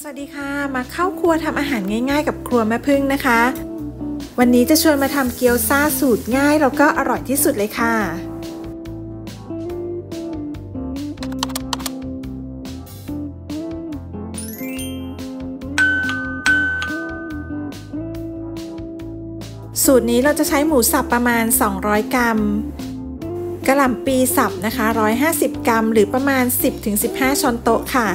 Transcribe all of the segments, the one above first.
สวัสดีค่ะ มาเข้าครัวทำอาหารง่ายๆ กับครัวแม่พึ่งนะคะ วันนี้จะชวนมาทำเกี๊ยวซ่าสูตรง่ายแล้วก็อร่อยที่สุดเลยค่ะ สูตรนี้เราจะใช้หมูสับประมาณ 200 กรัมกระหล่ำปีสับนะคะ 150 กรัม หรือประมาณ 10-15 ช้อนโต๊ะค่ะ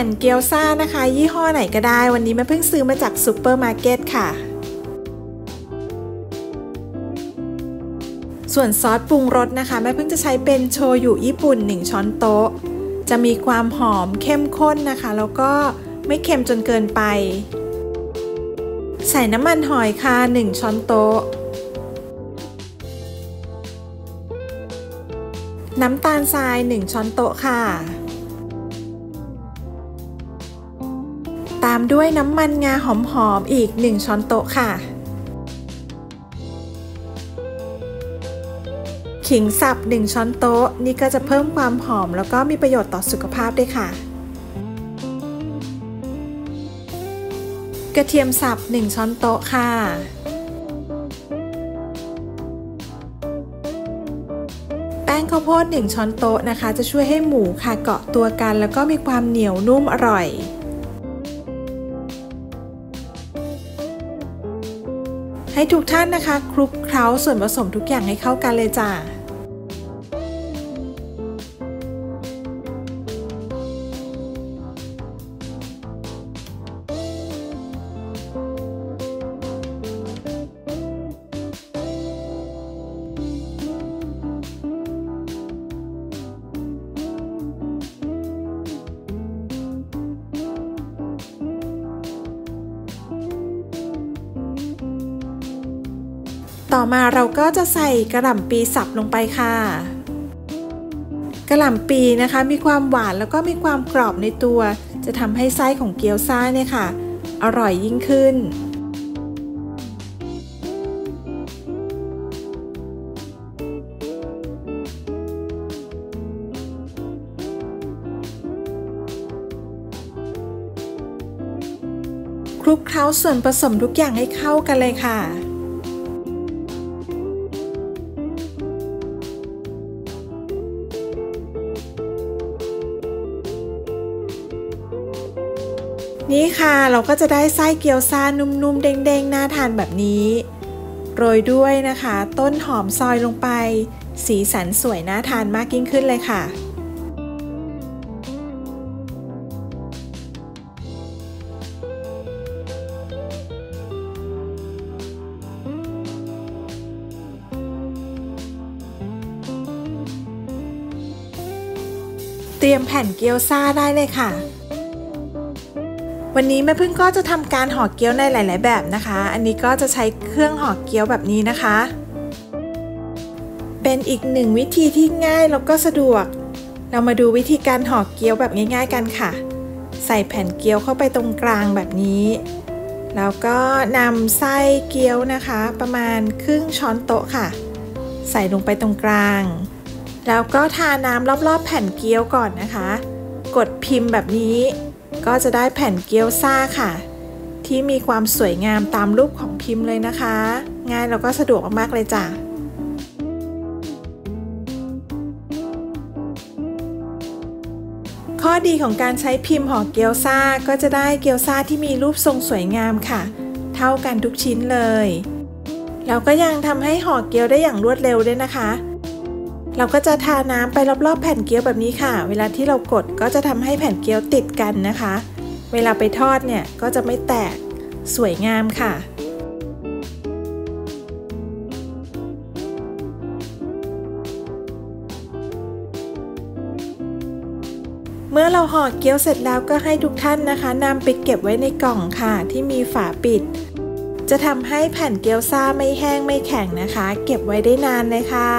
ผ่นเกี๊ยวซ่านะคะ ยี่ห้อไหนก็ได้ วันนี้แม่ผึ้งซื้อมาจากซูเปอร์มาร์เก็ตค่ะ ส่วนซอสปรุงรสนะคะแม่ผึ้งจะใช้เป็นโชยุญี่ปุ่น 1 ช้อนโต๊ะ จะมีความหอมเข้มข้นนะคะ แล้วก็ไม่เค็มจนเกินไป ใส่น้ำมันหอยค่ะ 1 ช้อนโต๊ะน้ำตาลทราย 1 ช้อนโต๊ะค่ะ ด้วยน้ำมันงาหอมๆอีก 1 ช้อนโต๊ะค่ะ ขิงสับ 1 ช้อนโต๊ะ นี่ก็จะเพิ่มความหอมแล้วก็มีประโยชน์ต่อสุขภาพด้วยค่ะ กระเทียมสับ 1 ช้อนโต๊ะค่ะแป้งข้าวโพด1ช้อนโต๊ะนะคะ จะช่วยให้หมูค่ะเกาะตัวกัน แล้วก็มีความเหนียวนุ่มอร่อย ให้ทุกท่านนะคะคลุกเคล้าส่วนผสมทุกอย่างให้เข้ากันเลยจ้า ต่อมาเราก็จะใส่กระหล่ำปีสับลงไปค่ะ กระหล่ำปีนะคะมีความหวานแล้วก็มีความกรอบในตัว จะทำให้ไส้ของเกี๊ยวซ่าเนี่ยค่ะ อร่อยยิ่งขึ้นคลุกเคล้าส่วนผสมทุกอย่างให้เข้ากันเลยค่ะ นี่ค่ะเราก็จะได้ไส้เกี๊ยวซ่านุ่มๆ เด้งๆ น่าทานแบบนี้ โรยด้วยนะคะ ต้นหอมซอยลงไป สีสันสวยน่าทานมากยิ่งขึ้นเลยค่ะ เตรียมแผ่นเกี๊ยวซ่าได้เลยค่ะ วันนี้แม่พึ่งก็จะทำการห่อเกี๊ยวในหลาย ๆ แบบนะคะ อันนี้ก็จะใช้เครื่องห่อเกี๊ยวแบบนี้นะคะ เป็นอีกหนึ่งวิธีที่ง่ายแล้วก็สะดวก เรามาดูวิธีการห่อเกี๊ยวแบบง่าย ๆ กันค่ะ ใส่แผ่นเกี๊ยวเข้าไปตรงกลางแบบนี้ แล้วก็นำไส้เกี๊ยวนะคะ ประมาณครึ่งช้อนโต๊ะค่ะ ใส่ลงไปตรงกลาง แล้วก็ทาน้ำรอบ ๆ แผ่นเกี๊ยวก่อนนะคะ กดพิมพ์แบบนี้ ก็จะได้แผ่นเกี๊ยวซ่าค่ะ ที่มีความสวยงามตามรูปของพิมพ์เลยนะคะ ง่ายแล้วก็สะดวกมากๆเลยจ้ะข้อดีของการใช้พิมพ์ห่อเกี๊ยวซ่าก็จะได้เกี๊ยวซ่าที่มีรูปทรงสวยงามค่ะ เท่ากันทุกชิ้นเลย แล้วก็ยังทำให้ห่อเกี๊ยวได้อย่างรวดเร็วด้วยนะคะ เราก็จะทาน้ำไปรอบๆแผ่นเกี๊ยวแบบนี้ค่ะ เวลาที่เรากดก็จะทำให้แผ่นเกี๊ยวติดกันนะคะ เวลาไปทอดเนี่ยก็จะไม่แตกสวยงามค่ะเมื่อเราห่อเกี๊ยวเสร็จแล้วก็ให้ทุกท่านนะคะนำไปเก็บไว้ในกล่องค่ะ ที่มีฝาปิด จะทำให้แผ่นเกี๊ยวซ่าไม่แห้งไม่แข็งนะคะ เก็บไว้ได้นานเลยค่ะ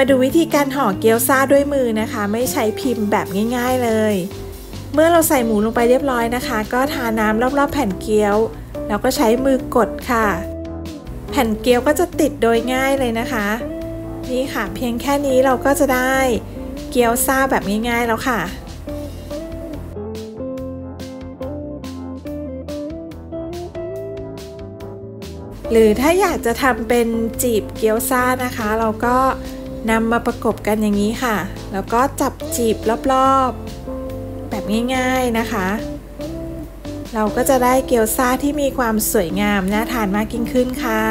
มาดูวิธีการห่อเกี๊ยวซาด้วยมือนะคะ ไม่ใช้พิมพ์แบบง่าย ๆเลย เมื่อเราใส่หมูลงไปเรียบร้อยนะคะ ก็ทาน้ำรอบๆแผ่นเกี๊ยว แล้วก็ใช้มือกดค่ะ แผ่นเกี๊ยวก็จะติดโดยง่ายเลยนะคะ นี่ค่ะ เพียงแค่นี้เราก็จะได้เกี๊ยวซาแบบง่าย ๆแล้วค่ะหรือถ้าอยากจะทำเป็นจีบเกี๊ยวซ่านะคะ เราก็ นำมาประกบกันอย่างนี้ค่ะ แล้วก็จับจีบรอบๆ แบบง่ายๆนะคะ เราก็จะได้เกี๊ยวซ่าที่มีความสวยงามน่าทานมากยิ่งขึ้นค่ะ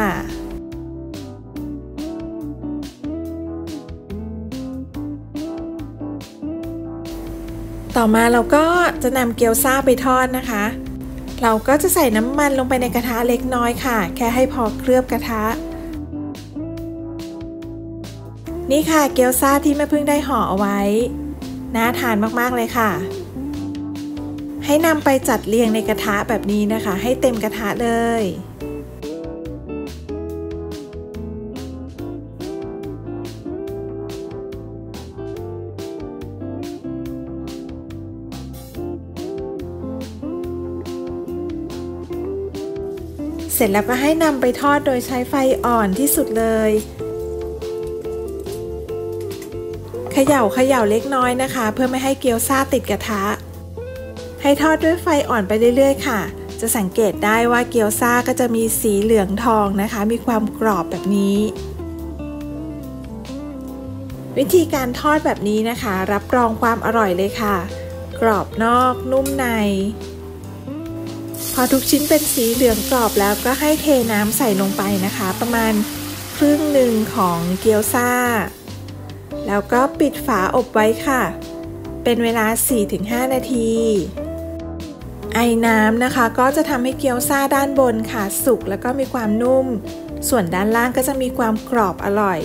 ต่อมาเราก็จะนำเกี๊ยวซาไปทอดนะคะ เราก็จะใส่น้ำมันลงไปในกระทะเล็กน้อยค่ะ แค่ให้พอเคลือบกระทะ นี่ค่ะเกี๊ยวซ่าที่แม่พึ่งได้ห่อเอาไว้ น่าทานมากๆเลยค่ะ ให้นำไปจัดเรียงในกระทะแบบนี้นะคะ ให้เต็มกระทะเลย เสร็จแล้วก็ให้นำไปทอดโดยใช้ไฟอ่อนที่สุดเลย ขย่าเขย่าเล็กน้อยนะคะ เพื่อไม่ให้เกี๊ยวซาติดกระทะ ให้ทอดด้วยไฟอ่อนไปเรื่อยๆ ค่ะ จะสังเกตได้ว่าเกี๊ยวซาก็จะมีสีเหลืองทองนะคะ มีความกรอบแบบนี้ วิธีการทอดแบบนี้นะคะ รับรองความอร่อยเลยค่ะ กรอบนอกนุ่มใน พอทุกชิ้นเป็นสีเหลืองกรอบแล้วก็ให้เทน้ำใส่ลงไปนะคะ ประมาณครึ่งหนึ่งของเกี๊ยวซา แล้วก็ปิดฝาอบไว้ค่ะ เป็นเวลา 4-5 นาที ไอ้น้ำนะคะก็จะทำให้เกี๊ยวซ่าด้านบนค่ะ สุกแล้วก็มีความนุ่ม ส่วนด้านล่างก็จะมีความกรอบอร่อย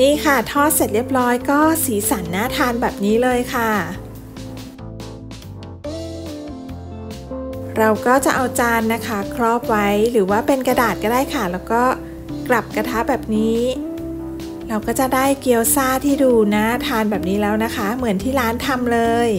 นี่ค่ะ ทอดเสร็จเรียบร้อยก็สีสันน่าทานแบบนี้เลยค่ะ เราก็จะเอาจานนะคะ ครอบไว้หรือว่าเป็นกระดาษก็ได้ค่ะ แล้วก็กลับกระทะแบบนี้ เราก็จะได้เกี๊ยวซ่าที่ดูน่าทานแบบนี้แล้วนะคะ เหมือนที่ร้านทำเลย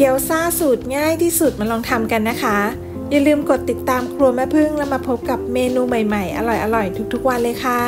เกี๊ยวซ่าสูตรง่ายที่สุดมาลองทำกันนะคะ อย่าลืมกดติดตามครัวแม่พึ่งแล้วมาพบกับเมนูใหม่ๆ อร่อยๆ ทุกๆวันเลยค่ะ